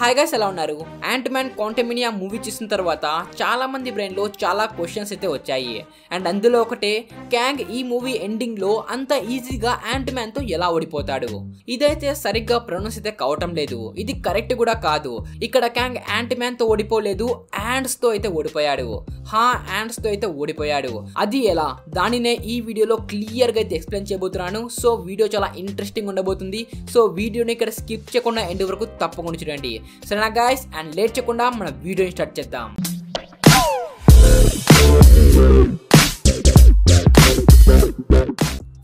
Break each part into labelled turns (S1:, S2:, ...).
S1: Hi guys ఎలా ఉన్నారు? Ant man కాంటమినియా movie చూసిన తర్వాత చాలా మంది బ్రెయిన్లో చాలా క్వశ్చన్స్ అయితే వచ్చాయి. అండ్ అందులో ఒకటే క్యాంగ్ ఈ మూవీ ఎండింగ్లో అంత ఈజీగా యాంట్ మ్యాన్తో ఎలా ఓడిపోతాడు? ఇదైతే సరిగ్గా ప్రొనౌన్స్ అయితే కావటం లేదు. ఇది కరెక్ట్ కూడా కాదు. ఇక్కడ క్యాంగ్ యాంట్ మ్యాన్తో ఓడిపోలేదు యాండ్స్తో అయితే ఓడిపోయాడు. హా హ్యాండ్స్తో అయితే ఓడిపోయాడు. అది ఎలా? దానినే ఈ వీడియోలో క్లియర్గా అయితే ఎక్స్ప్లెయిన్ చేయబోతున్నాను. సో వీడియో చాలా ఇంట్రెస్టింగ్ ఉండబోతుంది. సో వీడియోని ఇక్కడ స్కిప్ చేయకుండా ఎండ్ వరకు తప్పకుండా చూడండి. సరేనా గాయస్ అండ్ లేట్ చేయకుండా మన వీడియోని స్టార్ట్ చేద్దాం.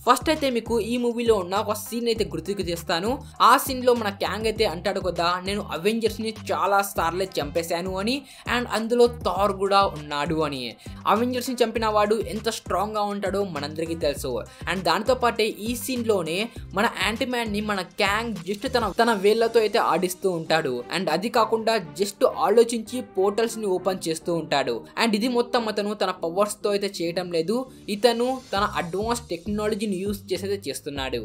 S1: ఫస్ట్ అయితే మీకు ఈ మూవీలో ఉన్న ఒక సీన్ అయితే గుర్తుకు చేస్తాను ఆ సీన్లో మన క్యాంగ్ అయితే అంటాడు కదా నేను అవెంజర్స్ని చాలా సార్లే చంపేశాను అని అండ్ అందులో థార్ కూడా ఉన్నాడు అని. అవెంజర్స్ని చంపిన వాడు ఎంత స్ట్రాంగ్గా ఉంటాడో మనందరికీ తెలుసు. అండ్ దానితో పాటే ఈ సీన్లోనే మన యాంటీమ్యాన్ని మన క్యాంగ్ జస్ట్ తన తన వేళ్ళతో అయితే ఆడిస్తూ ఉంటాడు. అండ్ అది కాకుండా జస్ట్ ఆలోచించి పోర్టల్స్ని ఓపెన్ చేస్తూ ఉంటాడు. అండ్ ఇది మొత్తం అతను తన పవర్స్తో అయితే చేయటం లేదు. ఇతను తన అడ్వాన్స్ టెక్నాలజీని యూస్ చేసేది చేస్తున్నాడు.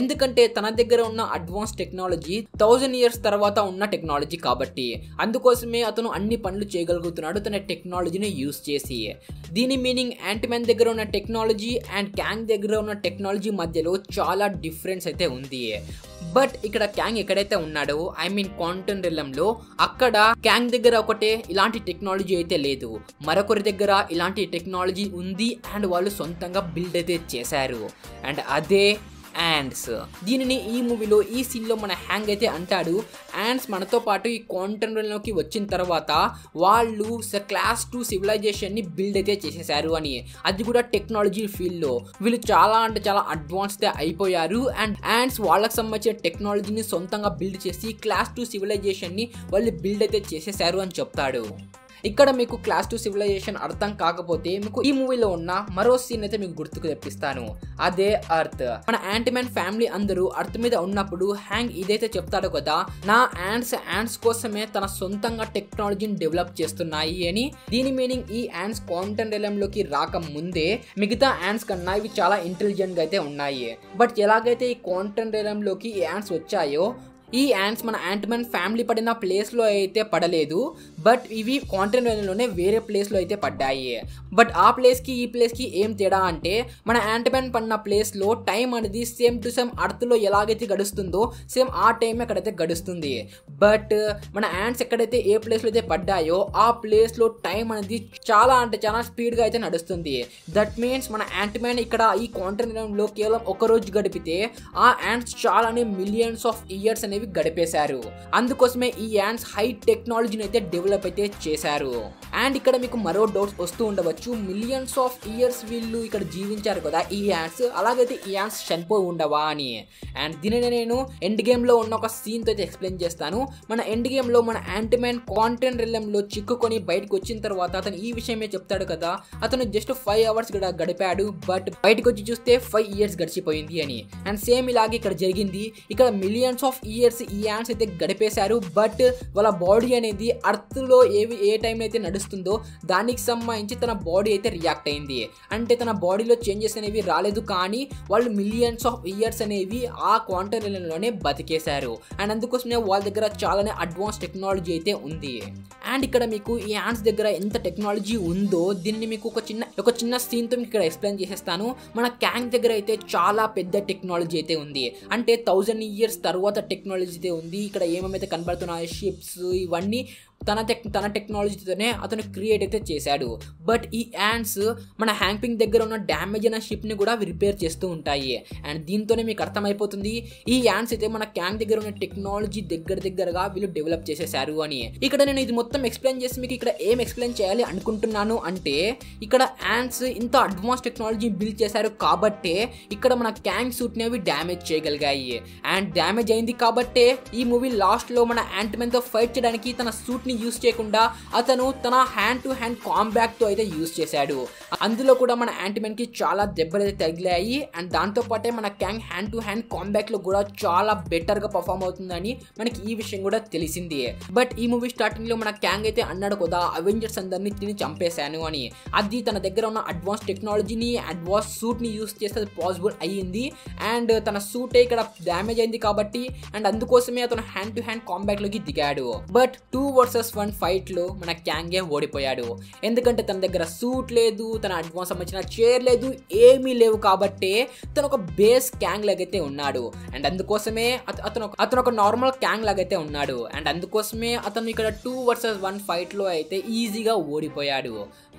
S1: ఎందుకంటే తన దగ్గర ఉన్న అడ్వాన్స్ టెక్నాలజీ థౌజండ్ ఇయర్స్ తర్వాత ఉన్న టెక్నాలజీ కాబట్టి. అందుకోసమే అతను అన్ని పనులు చేయగలుగుతున్నాడు తన టెక్నాలజీని యూస్ చేసి. దీని మీనింగ్ యాంటీమ్యాన్ దగ్గర ఉన్న టెక్నాలజీ అండ్ క్యాంగ్ దగ్గర ఉన్న టెక్నాలజీ మధ్యలో చాలా డిఫరెన్స్ అయితే ఉంది. బట్ ఇక్కడ క్యాంగ్ ఎక్కడైతే ఉన్నాడో ఐ మీన్ కాంటన్ రిలంలో అక్కడ క్యాంగ్ దగ్గర ఒకటే ఇలాంటి టెక్నాలజీ అయితే లేదు. మరొకరి దగ్గర ఇలాంటి టెక్నాలజీ ఉంది అండ్ వాళ్ళు సొంతంగా బిల్డ్ అయితే చేశారు. అండ్ అదే యాండ్స్ దీనిని ఈ మూవీలో ఈ సీన్లో మన హ్యాంగ్ అయితే అంటాడు. యాండ్స్ మనతో పాటు ఈ కాంటెంట్లోకి వచ్చిన తర్వాత వాళ్ళు క్లాస్ టూ సివిలైజేషన్ని బిల్డ్ అయితే చేసేసారు అని. అది కూడా టెక్నాలజీ ఫీల్డ్లో వీళ్ళు చాలా అంటే చాలా అడ్వాన్స్డ్ అయిపోయారు అండ్ యాండ్స్ వాళ్ళకి సంబంధించిన టెక్నాలజీని సొంతంగా బిల్డ్ చేసి క్లాస్ టూ సివిలైజేషన్ని వాళ్ళు బిల్డ్ అయితే చేసేసారు అని చెప్తాడు. ఇక్కడ మీకు క్లాస్ టూ సివిలైజేషన్ అర్థం కాకపోతే మీకు ఈ మూవీలో ఉన్న మరో సీన్ అయితే మీకు గుర్తుకు తెప్పిస్తాను. అదే అర్త్ మన యాంటీమ్యాన్ ఫ్యామిలీ అందరూ అర్త్ మీద ఉన్నప్పుడు హ్యాంగ్ ఇదైతే చెప్తాడు కదా నా యాండ్స్ యాండ్స్ కోసమే తన సొంతంగా టెక్నాలజీని డెవలప్ చేస్తున్నాయి అని. దీని మీనింగ్ ఈ యాండ్స్ కాంటెంట్లోకి రాక ముందే మిగతా యాండ్స్ కన్నా ఇవి చాలా ఇంటెలిజెంట్గా అయితే ఉన్నాయి. బట్ ఎలాగైతే ఈ కాంటెంట్లోకి ఈ యాండ్స్ వచ్చాయో ఈ యాండ్స్ మన యాంట్మెన్ ఫ్యామిలీ పడిన ప్లేస్లో అయితే పడలేదు. బట్ ఇవి కాంటినెంట్లోనే వేరే ప్లేస్లో అయితే పడ్డాయి. బట్ ఆ ప్లేస్కి ఈ ప్లేస్కి ఏం తేడా అంటే మన యాంట్మెన్ పడిన ప్లేస్లో టైం అనేది సేమ్ టు సేమ్ అర్త్లో ఎలాగైతే గడుస్తుందో సేమ్ ఆ టైం అక్కడైతే గడుస్తుంది. బట్ మన యాండ్స్ ఎక్కడైతే ఏ ప్లేస్లో అయితే పడ్డాయో ఆ ప్లేస్లో టైం అనేది చాలా అంటే చాలా స్పీడ్గా అయితే నడుస్తుంది. దట్ మీన్స్ మన యాంట్మెన్ ఇక్కడ ఈ కాంటినెంట్లో కేవలం ఒక రోజు గడిపితే ఆ యాండ్స్ చాలానే మిలియన్స్ ఆఫ్ ఇయర్స్ అనేవి గడిపేశారు. అందుకోసమే ఈ యాండ్స్ హై టెక్నాలజీని అయితే డెవలప్ అయితే చేశారు. అండ్ ఇక్కడ మీకు మరో డౌట్స్ వస్తూ ఉండవచ్చు. మిలియన్స్ ఆఫ్ ఇయర్స్ వీళ్ళు ఇక్కడ జీవించారు కదా ఈ యాన్స్ అలాగైతే ఈ యాన్స్ చనిపోయి ఉండవా అని. అండ్ దీనిని నేను ఎండ్ గేమ్లో ఉన్న ఒక సీన్తో అయితే ఎక్స్ప్లెయిన్ చేస్తాను. మన ఎండ్ గేమ్లో మన యాంటీమ్యాన్ కాంటెంట్ రిలంలో చిక్కుకొని బయటకు వచ్చిన తర్వాత అతను ఈ విషయమే చెప్తాడు కదా. అతను జస్ట్ ఫైవ్ అవర్స్ గడిపాడు. బట్ బయటకు వచ్చి చూస్తే ఫైవ్ ఇయర్స్ గడిచిపోయింది అని. అండ్ సేమ్ ఇలాగే ఇక్కడ జరిగింది. ఇక్కడ మిలియన్స్ ఆఫ్ ఇయర్స్ ఈ యాన్స్ అయితే గడిపేశారు. బట్ వాళ్ళ బాడీ అనేది అర్త్లో ఏవి ఏ టైం అయితే నడుస్తుందో దానికి సంబంధించి తన బాడీ అయితే రియాక్ట్ అయింది. అంటే తన బాడీలో చేంజెస్ అనేవి రాలేదు కానీ వాళ్ళు మిలియన్స్ ఆఫ్ ఇయర్స్ అనేవి ఆ క్వాంటర్లోనే బతికేశారు. అండ్ అందుకోసమే వాళ్ళ దగ్గర చాలానే అడ్వాన్స్ టెక్నాలజీ అయితే ఉంది. అండ్ ఇక్కడ మీకు ఈ యాండ్స్ దగ్గర ఎంత టెక్నాలజీ ఉందో దీన్ని మీకు ఒక చిన్న ఒక చిన్న సీన్తో మీకు ఇక్కడ ఎక్స్ప్లెయిన్ చేసేస్తాను. మన క్యాంగ్ దగ్గర అయితే చాలా పెద్ద టెక్నాలజీ అయితే ఉంది. అంటే థౌజండ్ ఇయర్స్ తర్వాత టెక్నాలజీ అయితే ఉంది. ఇక్కడ ఏమేమైతే కనబడుతున్నాయి షిప్స్ ఇవన్నీ తన టెక్ తన టెక్నాలజీతోనే అతను క్రియేట్ అయితే చేశాడు. బట్ ఈ యాండ్స్ మన హ్యాంపింగ్ దగ్గర ఉన్న డ్యామేజ్ అయిన షిప్ని కూడా రిపేర్ చేస్తూ ఉంటాయి. అండ్ దీంతోనే మీకు అర్థమైపోతుంది ఈ యాండ్స్ అయితే మన క్యాంగ్ దగ్గర ఉన్న టెక్నాలజీ దగ్గర దగ్గరగా వీళ్ళు డెవలప్ చేసేసారు అని. ఇక్కడ నేను ఇది మొత్తం ఎక్స్ప్లెయిన్ చేసి మీకు ఇక్కడ ఏం ఎక్స్ప్లెయిన్ చేయాలి అనుకుంటున్నాను అంటే ఇక్కడ యాండ్స్ ఇంత అడ్వాన్స్ టెక్నాలజీ బిల్డ్ చేశారు కాబట్టే ఇక్కడ మన క్యాంగ్ సూట్ని అవి డ్యామేజ్ చేయగలిగాయి. అండ్ డ్యామేజ్ అయింది కాబట్టే ఈ మూవీ లాస్ట్లో మన యాంట్మెన్తో ఫైట్ చేయడానికి తన సూట్ని ని యూస్ చేయకుండా అతను తన హ్యాండ్ టు హ్యాండ్ కాంబ్యాక్తో అయితే యూస్ చేశాడు. అందులో కూడా మన యాంటీమెన్కి చాలా దెబ్బలు అయితే తగిలాయి. అండ్ దాంతో పాటే మన క్యాంగ్ హ్యాండ్ టు హ్యాండ్ కాంబ్యాక్లో కూడా చాలా బెటర్గా పర్ఫామ్ అవుతుందని మనకి ఈ విషయం కూడా తెలిసింది. బట్ ఈ మూవీ స్టార్టింగ్లో మన క్యాంగ్ అయితే అన్నాడు కదా అవెంజర్స్ అందరినీ తిని చంపేశాను అని. అది తన దగ్గర ఉన్న అడ్వాన్స్ టెక్నాలజీని అడ్వాన్స్ సూట్ని యూస్ చేస్తే పాసిబుల్ అయ్యింది. అండ్ తన సూట్ ఇక్కడ డ్యామేజ్ అయింది కాబట్టి అండ్ అందుకోసమే అతను హ్యాండ్ టు హ్యాండ్ కాంబ్యాక్లోకి దిగాడు. బట్ టూ వర్సెస్ వన్ ఫైట్లో మన క్యాంగే ఓడిపోయాడు. ఎందుకంటే తన దగ్గర సూట్ లేదు తన అడ్వాన్స్ సంబంధించిన చైర్ లేదు ఏమీ లేవు కాబట్టి తను ఒక బేస్ క్యాంగ్ లాగైతే ఉన్నాడు. అండ్ అందుకోసమే అతను అతను ఒక నార్మల్ క్యాంగ్ లాగైతే ఉన్నాడు. అండ్ అందుకోసమే అతను ఇక్కడ టూ వర్సెస్ వన్ ఫైట్లో అయితే ఈజీగా ఓడిపోయాడు.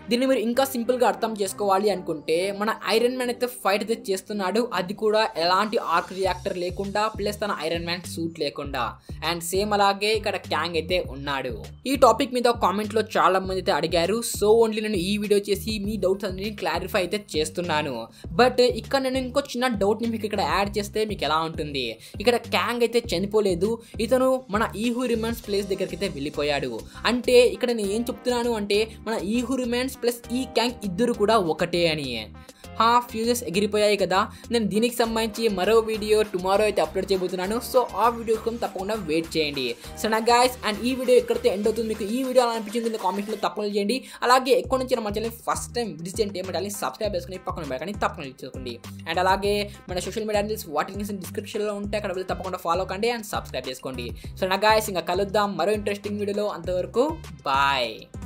S1: దీన్ని మీరు ఇంకా సింపుల్గా అర్థం చేసుకోవాలి అనుకుంటే మన ఐరన్ మ్యాన్ అయితే ఫైట్ అయితే చేస్తున్నాడు. అది కూడా ఎలాంటి ఆర్క్ రియాక్టర్ లేకుండా ప్లస్ తన ఐరన్ మ్యాన్ సూట్ లేకుండా. అండ్ సేమ్ అలాగే ఇక్కడ క్యాంగ్ అయితే ఉన్నాడు. ఈ టాపిక్ మీద కామెంట్లో చాలా మంది అయితే అడిగారు. సో ఓన్లీ నేను ఈ వీడియో చేసి మీ డౌట్స్ అన్ని క్లారిఫై అయితే చేస్తున్నాను. బట్ ఇక్కడ నేను ఇంకో చిన్న డౌట్ని మీకు ఇక్కడ యాడ్ చేస్తే మీకు ఎలా ఉంటుంది? ఇక్కడ క్యాంగ్ అయితే చనిపోలేదు. ఇతను మన ఈహు రిమాన్స్ ప్లేస్ దగ్గరికి అయితే వెళ్ళిపోయాడు. అంటే ఇక్కడ నేను ఏం చెప్తున్నాను అంటే మన ఈహు రిమాన్స్ ప్లస్ ఈ క్యాంగ్ ఇద్దరు కూడా ఒకటే అని. హా ఫ్యూజెస్ ఎగిరిపోయాయి కదా. నేను దీనికి సంబంధించి మరో వీడియో టుమారో అయితే అప్లోడ్ చేయబోతున్నాను. సో ఆ వీడియో కోసం తప్పకుండా వెయిట్ చేయండి. సో నా గాయస్ అండ్ ఈ వీడియో ఎక్కడితే ఎండ్ అవుతుంది మీకు ఈ వీడియో అలా అనిపించింది కామెంట్లో తప్పకుండా చేయండి. అలాగే ఎక్కడి నుంచి మన ఛానల్ ఫస్ట్ టైం విజిట్ చేయండి ఏమంటే సబ్స్క్రైబ్ చేసుకుని పక్కన బెల్ తప్పకుండా చేసుకోండి. అండ్ అలాగే మన సోషల్ మీడియా హ్యాండిల్స్ వాటి లింక్స్ డిస్క్రిప్షన్లో ఉంటే అక్కడ వెళ్ళి తప్పకుండా ఫాలో కండి అండ్ సబ్స్క్రైబ్ చేసుకోండి. సో నా గాయస్ ఇంకా కలుద్దాం మరో ఇంట్రెస్టింగ్ వీడియోలో అంతవరకు బాయ్